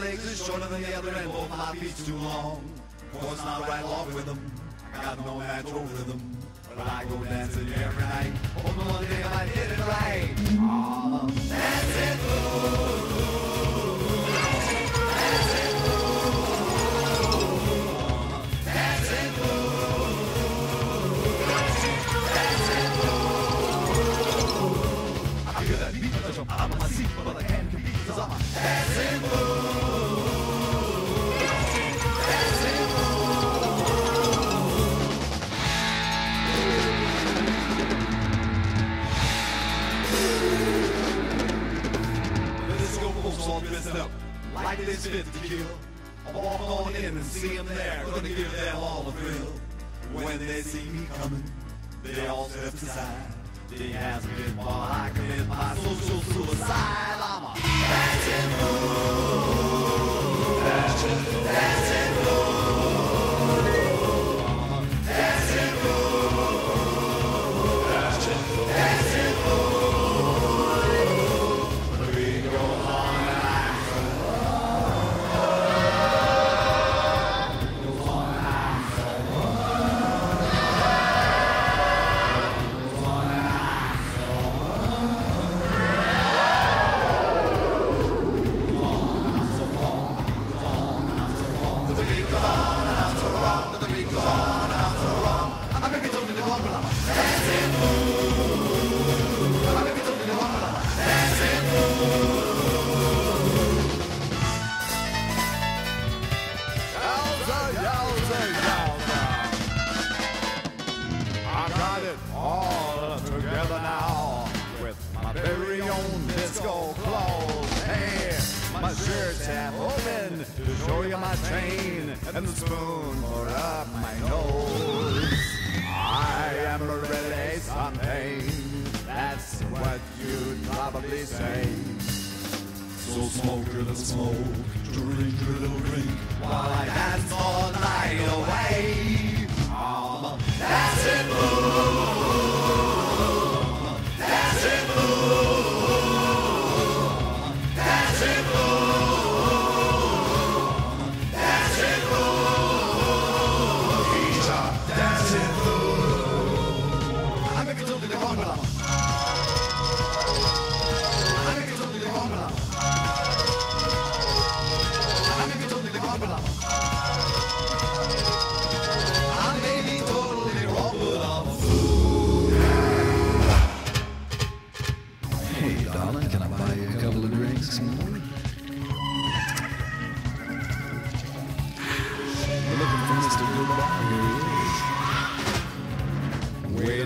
legs is shorter than the other, and both my feet's too long. Voice not right along with them. I got no natural rhythm. But I go dancing every night. Hoping one day I might get it right. Ah, dancing. I like this fit to kill. I'm walking on in and see them there, gonna give them all a thrill. When they see me coming, they all step aside. They ask me while I commit my social got it all together now with my very own disco clothes. Hey, my shirt's half open to show you my chain and the spoon for up my nose. I am really something. That's what you'd probably say. So smoke a little smoke, drink a little drink, while I dance all night away. I'm a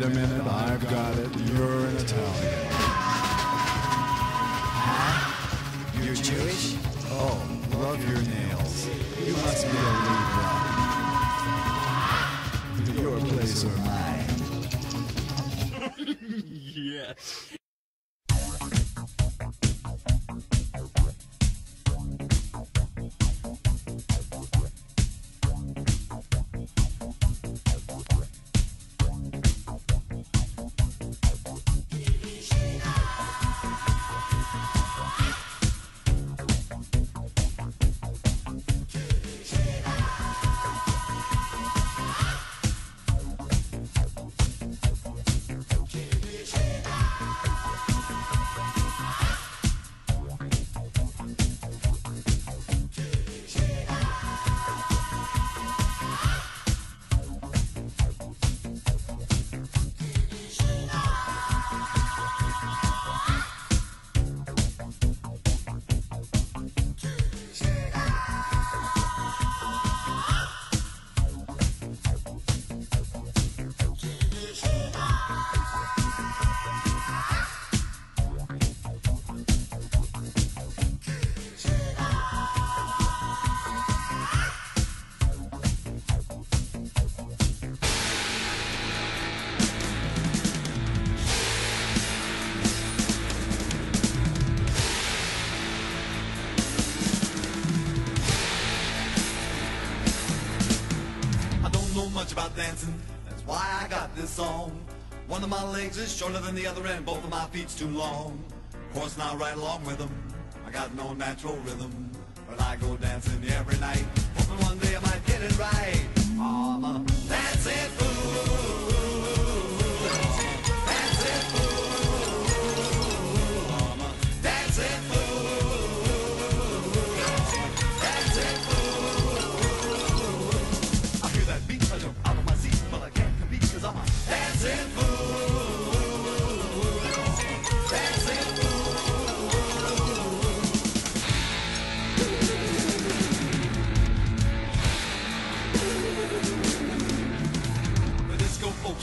Wait a minute, I've got it. You're an Italian. You're Jewish? Oh, love your nails. You must be a Libra. Your place or mine? yes. Dancing, that's why I got this song. One of my legs is shorter than the other, and both of my feet's too long. Horse not right along with them. I got no natural rhythm, but I go dancing every night. Hoping one day I might get it right. I'm a dancing fool.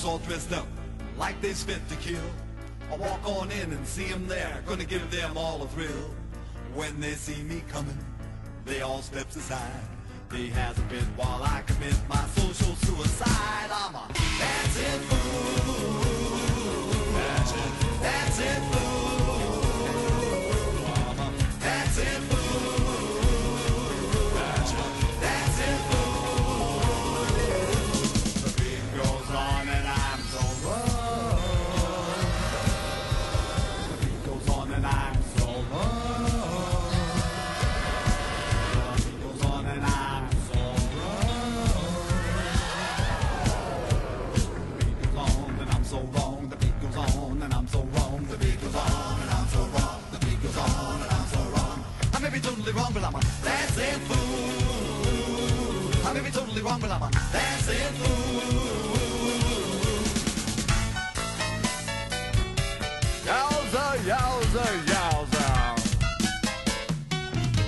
All dressed up like they spent to kill. I walk on in and see them there, gonna give them all a thrill. When they see me coming, they all steps aside. They has a bit while I commit my social suicide. I'm a dancing fool. Dancing fool. I may be totally wrong, but I'm a dancing fool. Yowza, yowza, yowza.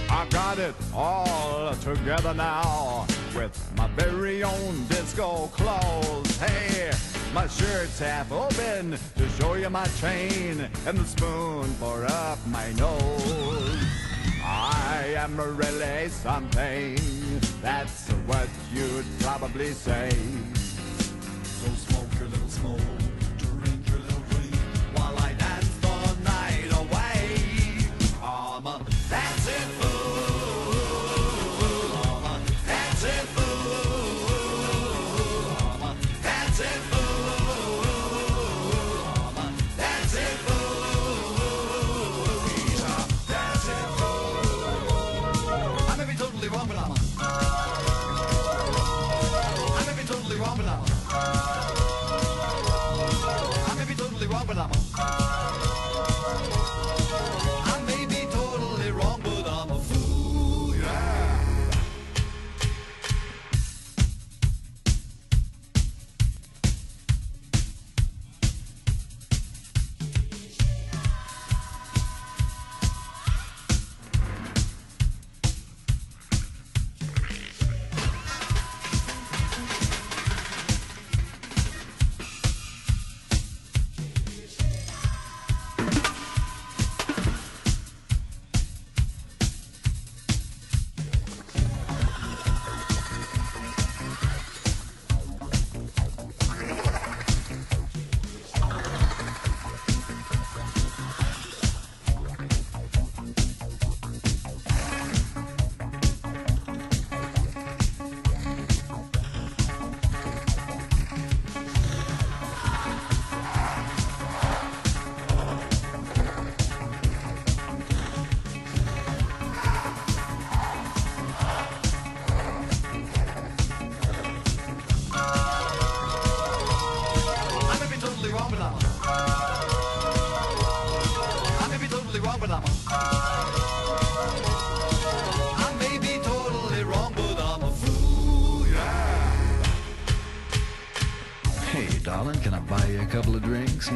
I got it all together now with my very own disco clothes. Hey, my shirt's half open to show you my chain and the spoon for up my nose. I am really something. That's what you'd probably say. So smoke your little smoke, couple of drinks?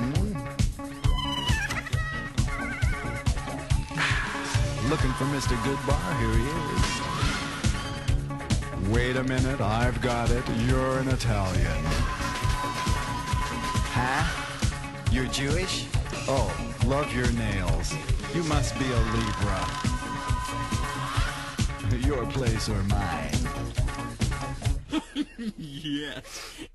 Looking for Mr. Goodbar? Here he is. Wait a minute, I've got it. You're an Italian. Huh? You're Jewish? Oh, love your nails. You must be a Libra. Your place or mine? Yes.